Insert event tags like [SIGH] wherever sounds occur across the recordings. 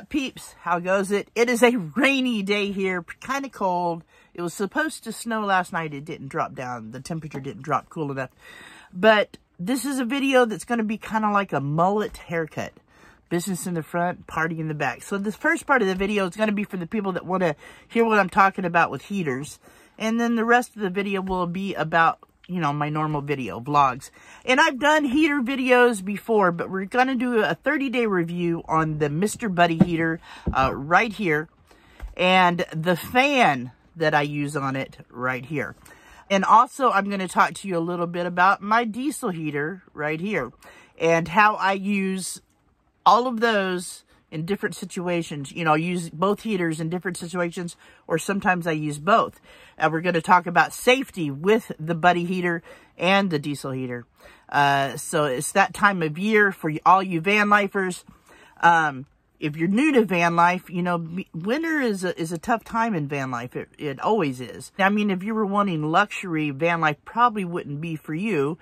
Up, peeps? How goes it? It is a rainy day here, kind of cold. It was supposed to snow last night. It didn't drop down. The temperature didn't drop cool enough. But this is a video that's going to be kind of like a mullet haircut. Business in the front, party in the back. So this first part of the video is going to be for the people that want to hear what I'm talking about with heaters. And then the rest of the video will be about you know, my normal video, vlogs. And I've done heater videos before, but we're going to do a 30-day review on the Mr. Buddy heater uh, right here. And the fan that I use on it right here. And also, I'm going to talk to you a little bit about my diesel heater right here. And how I use all of those in different situations. You know, use both heaters in different situations, or sometimes I use both. And we're going to talk about safety with the buddy heater and the diesel heater. Uh, so it's that time of year for all you van lifers. Um, if you're new to van life, you know, winter is a, is a tough time in van life. It, it always is. I mean, if you were wanting luxury, van life probably wouldn't be for you.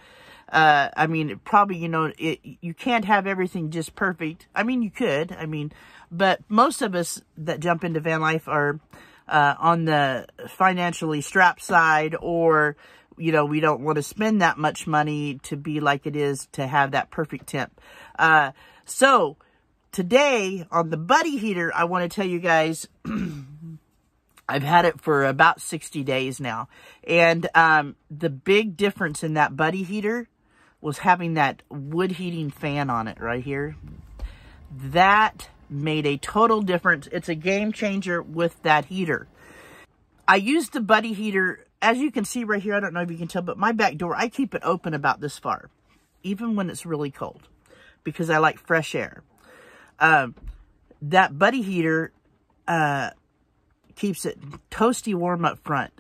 Uh, I mean, probably, you know, it, you can't have everything just perfect. I mean, you could, I mean, but most of us that jump into van life are, uh, on the financially strapped side or, you know, we don't want to spend that much money to be like it is to have that perfect temp. Uh, so today on the buddy heater, I want to tell you guys, [CLEARS THROAT] I've had it for about 60 days now. And um, the big difference in that buddy heater was having that wood heating fan on it right here. That made a total difference. It's a game changer with that heater. I used the buddy heater, as you can see right here, I don't know if you can tell, but my back door, I keep it open about this far, even when it's really cold, because I like fresh air. Um, that buddy heater uh, keeps it toasty warm up front.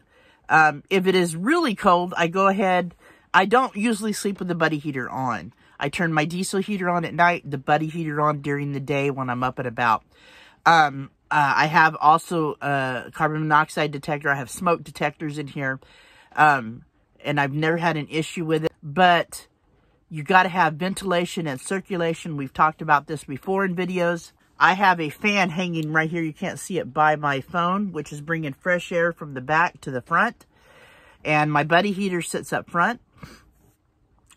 Um, if it is really cold, I go ahead I don't usually sleep with the buddy heater on. I turn my diesel heater on at night, the buddy heater on during the day when I'm up and about. Um, uh, I have also a carbon monoxide detector. I have smoke detectors in here. Um, and I've never had an issue with it. But you got to have ventilation and circulation. We've talked about this before in videos. I have a fan hanging right here. You can't see it by my phone, which is bringing fresh air from the back to the front. And my buddy heater sits up front.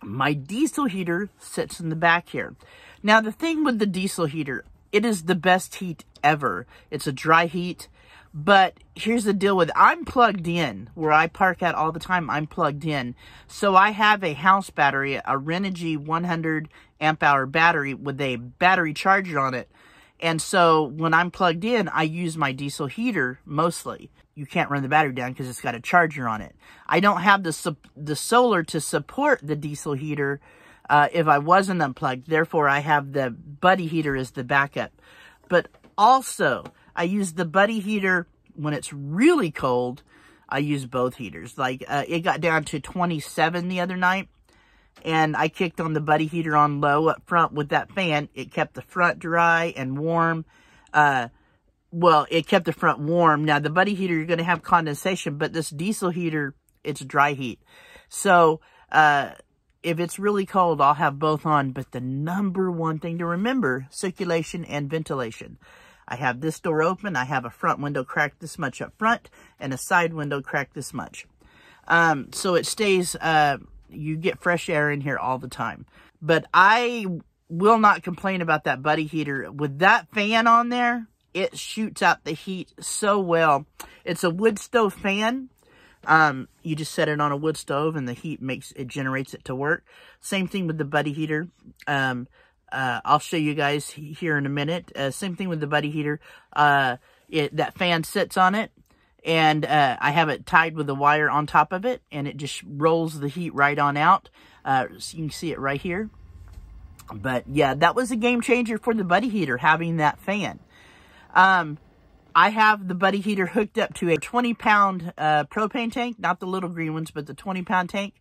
My diesel heater sits in the back here. Now, the thing with the diesel heater, it is the best heat ever. It's a dry heat. But here's the deal with it. I'm plugged in. Where I park at all the time, I'm plugged in. So I have a house battery, a Renogy 100 amp hour battery with a battery charger on it. And so when I'm plugged in, I use my diesel heater mostly you can't run the battery down because it's got a charger on it. I don't have the the solar to support the diesel heater uh, if I wasn't unplugged. Therefore, I have the buddy heater as the backup. But also, I use the buddy heater when it's really cold. I use both heaters. Like, uh, it got down to 27 the other night. And I kicked on the buddy heater on low up front with that fan. It kept the front dry and warm. Uh, well, it kept the front warm. Now, the buddy heater, you're going to have condensation, but this diesel heater, it's dry heat. So, uh, if it's really cold, I'll have both on. But the number one thing to remember, circulation and ventilation. I have this door open. I have a front window cracked this much up front and a side window cracked this much. Um, so it stays, uh, you get fresh air in here all the time. But I will not complain about that buddy heater. With that fan on there, it shoots out the heat so well. It's a wood stove fan. Um, you just set it on a wood stove and the heat makes, it generates it to work. Same thing with the buddy heater. Um, uh, I'll show you guys here in a minute. Uh, same thing with the buddy heater. Uh, it, that fan sits on it and, uh, I have it tied with a wire on top of it and it just rolls the heat right on out. Uh, so you can see it right here. But yeah, that was a game changer for the buddy heater, having that fan. Um, I have the buddy heater hooked up to a 20 pound uh, propane tank, not the little green ones, but the 20 pound tank.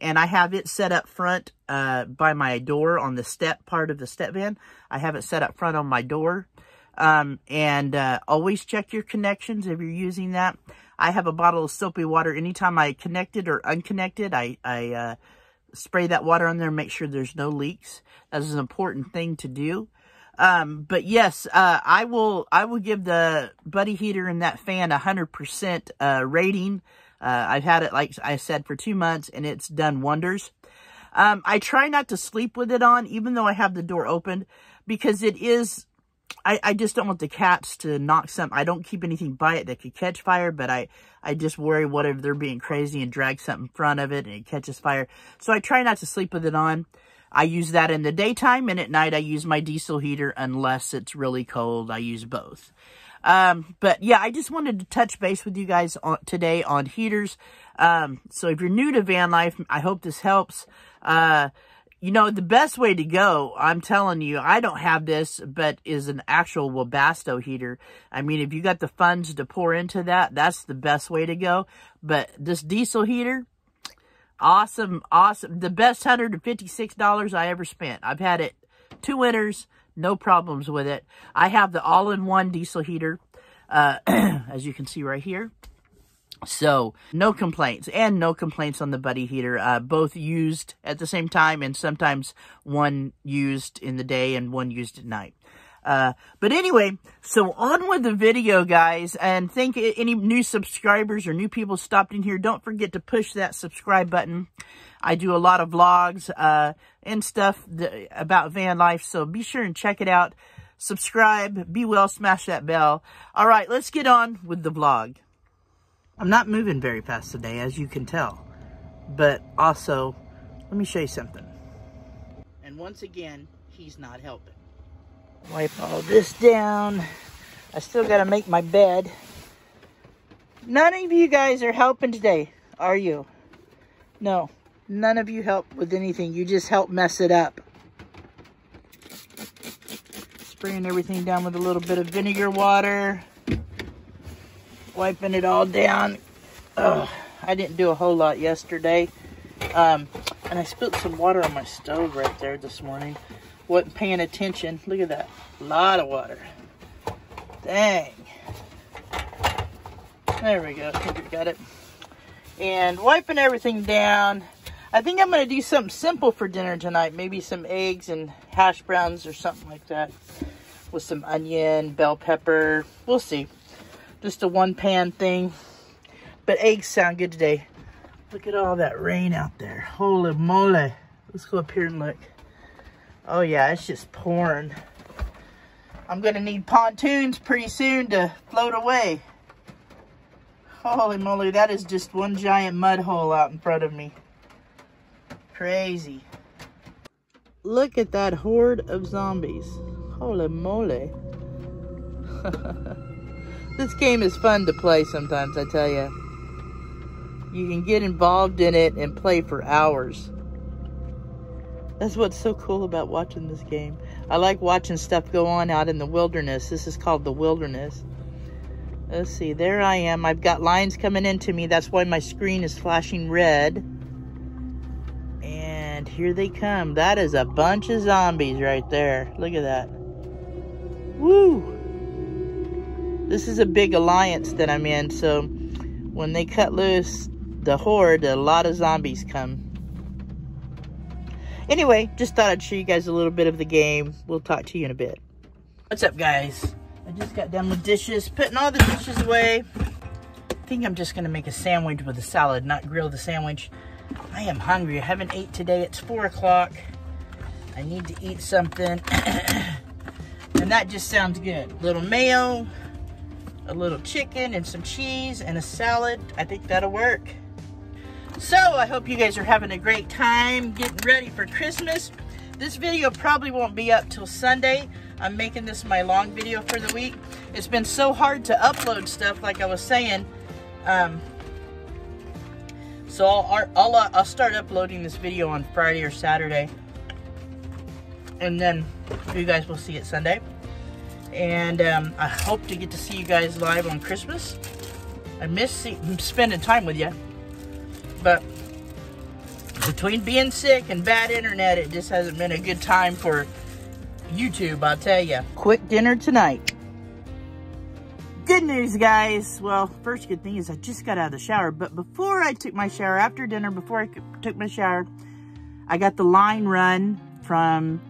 And I have it set up front uh, by my door on the step part of the step van. I have it set up front on my door. Um, and uh, always check your connections if you're using that. I have a bottle of soapy water. Anytime I connect it or unconnected, I, I uh, spray that water on there make sure there's no leaks. That is an important thing to do. Um, but yes, uh, I will, I will give the buddy heater and that fan a hundred percent, uh, rating. Uh, I've had it, like I said, for two months and it's done wonders. Um, I try not to sleep with it on, even though I have the door open, because it is, I, I just don't want the cats to knock some, I don't keep anything by it that could catch fire, but I, I just worry what if they're being crazy and drag something in front of it and it catches fire. So I try not to sleep with it on. I use that in the daytime, and at night I use my diesel heater unless it's really cold. I use both. Um, but yeah, I just wanted to touch base with you guys on, today on heaters. Um, so if you're new to van life, I hope this helps. Uh, you know, the best way to go, I'm telling you, I don't have this, but is an actual Webasto heater. I mean, if you got the funds to pour into that, that's the best way to go. But this diesel heater, Awesome, awesome. The best $156 I ever spent. I've had it two winters, no problems with it. I have the all-in-one diesel heater, uh, [CLEARS THROAT] as you can see right here. So, no complaints, and no complaints on the Buddy heater. Uh, both used at the same time, and sometimes one used in the day and one used at night. Uh, but anyway, so on with the video, guys. And thank any new subscribers or new people stopped in here. Don't forget to push that subscribe button. I do a lot of vlogs uh, and stuff about van life, so be sure and check it out. Subscribe, be well, smash that bell. All right, let's get on with the vlog. I'm not moving very fast today, as you can tell. But also, let me show you something. And once again, he's not helping. Wipe all this down. I still got to make my bed. None of you guys are helping today, are you? No, none of you help with anything. You just help mess it up. Spraying everything down with a little bit of vinegar water. Wiping it all down. Ugh, I didn't do a whole lot yesterday. Um, and I spilled some water on my stove right there this morning wasn't paying attention. Look at that. A lot of water. Dang. There we go. I think we got it. And wiping everything down. I think I'm going to do something simple for dinner tonight. Maybe some eggs and hash browns or something like that. With some onion, bell pepper. We'll see. Just a one pan thing. But eggs sound good today. Look at all that rain out there. Holy moly. Let's go up here and look. Oh yeah, it's just pouring. I'm gonna need pontoons pretty soon to float away. Holy moly, that is just one giant mud hole out in front of me. Crazy. Look at that horde of zombies. Holy moly. [LAUGHS] this game is fun to play sometimes, I tell you. You can get involved in it and play for hours. That's what's so cool about watching this game. I like watching stuff go on out in the wilderness. This is called the wilderness. Let's see, there I am. I've got lines coming into me. That's why my screen is flashing red. And here they come. That is a bunch of zombies right there. Look at that. Woo! This is a big alliance that I'm in, so when they cut loose the horde, a lot of zombies come. Anyway, just thought I'd show you guys a little bit of the game. We'll talk to you in a bit. What's up, guys? I just got done with dishes, putting all the dishes away. I think I'm just going to make a sandwich with a salad, not grill the sandwich. I am hungry. I haven't ate today. It's 4 o'clock. I need to eat something. [COUGHS] and that just sounds good. A little mayo, a little chicken, and some cheese, and a salad. I think that'll work. So I hope you guys are having a great time getting ready for Christmas. This video probably won't be up till Sunday. I'm making this my long video for the week. It's been so hard to upload stuff like I was saying. Um, so I'll, I'll, uh, I'll start uploading this video on Friday or Saturday. And then you guys will see it Sunday. And um, I hope to get to see you guys live on Christmas. I miss see, [LAUGHS] spending time with you. But between being sick and bad internet, it just hasn't been a good time for YouTube, I'll tell you. Quick dinner tonight. Good news, guys. Well, first good thing is I just got out of the shower. But before I took my shower, after dinner, before I took my shower, I got the line run from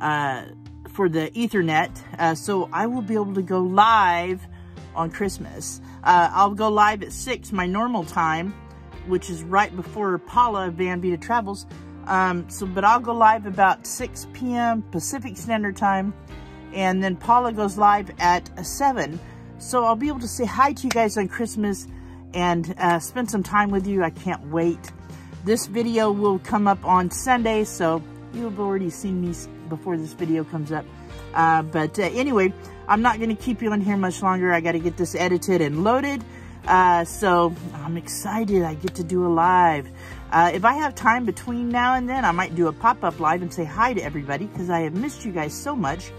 uh, for the Ethernet, uh, so I will be able to go live on Christmas. Uh, I'll go live at 6, my normal time, which is right before Paula Van Vita Travels. Um, so, but I'll go live about 6 p.m. Pacific Standard Time, and then Paula goes live at 7. So I'll be able to say hi to you guys on Christmas and uh, spend some time with you. I can't wait. This video will come up on Sunday, so you've already seen me before this video comes up. Uh, but uh, anyway, I'm not going to keep you on here much longer. I got to get this edited and loaded. Uh, so I'm excited. I get to do a live. Uh, if I have time between now and then, I might do a pop-up live and say hi to everybody because I have missed you guys so much.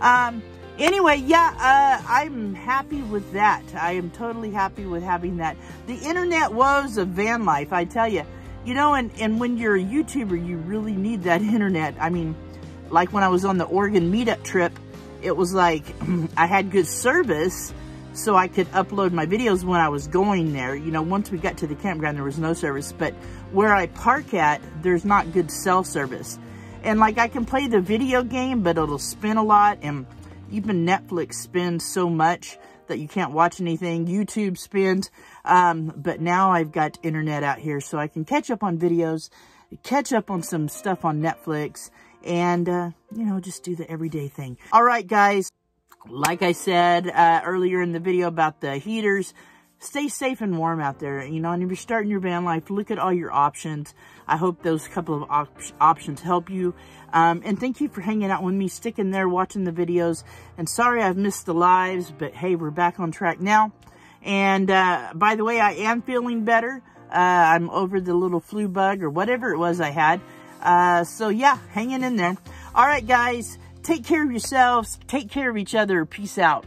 Um, anyway, yeah, uh, I'm happy with that. I am totally happy with having that. The internet woes of van life, I tell you. You know, and, and when you're a YouTuber, you really need that [LAUGHS] internet. I mean, like when I was on the Oregon meetup trip, it was like [CLEARS THROAT] I had good service so I could upload my videos when I was going there. You know, once we got to the campground, there was no service. But where I park at, there's not good cell service. And like I can play the video game, but it'll spin a lot. And even Netflix spins so much that you can't watch anything. YouTube spins. Um, but now I've got internet out here so I can catch up on videos, catch up on some stuff on Netflix, and, uh, you know, just do the everyday thing. All right, guys. Like I said uh, earlier in the video about the heaters, stay safe and warm out there. You know, and if you're starting your van life, look at all your options. I hope those couple of op options help you. Um, and thank you for hanging out with me, sticking there, watching the videos. And sorry I've missed the lives, but hey, we're back on track now. And uh, by the way, I am feeling better. Uh, I'm over the little flu bug or whatever it was I had. Uh, so yeah, hanging in there. All right, guys, take care of yourselves. Take care of each other. Peace out.